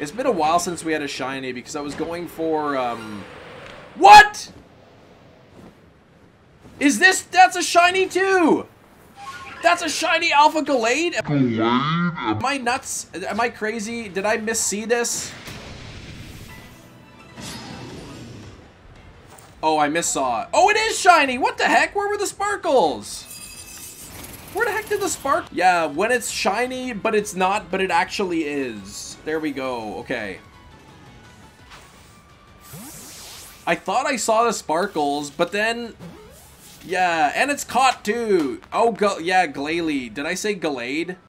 It's been a while since we had a shiny because I was going for, um... What?! Is this... That's a shiny too! That's a shiny Alpha Gallade? Am I nuts? Am I crazy? Did I miss-see this? Oh, I miss-saw it. Oh, it is shiny! What the heck? Where were the sparkles? Where the spark? Yeah, when it's shiny, but it's not, but it actually is. There we go. Okay. I thought I saw the sparkles, but then... Yeah, and it's caught too. Oh, yeah, Glalie. Did I say Gallade?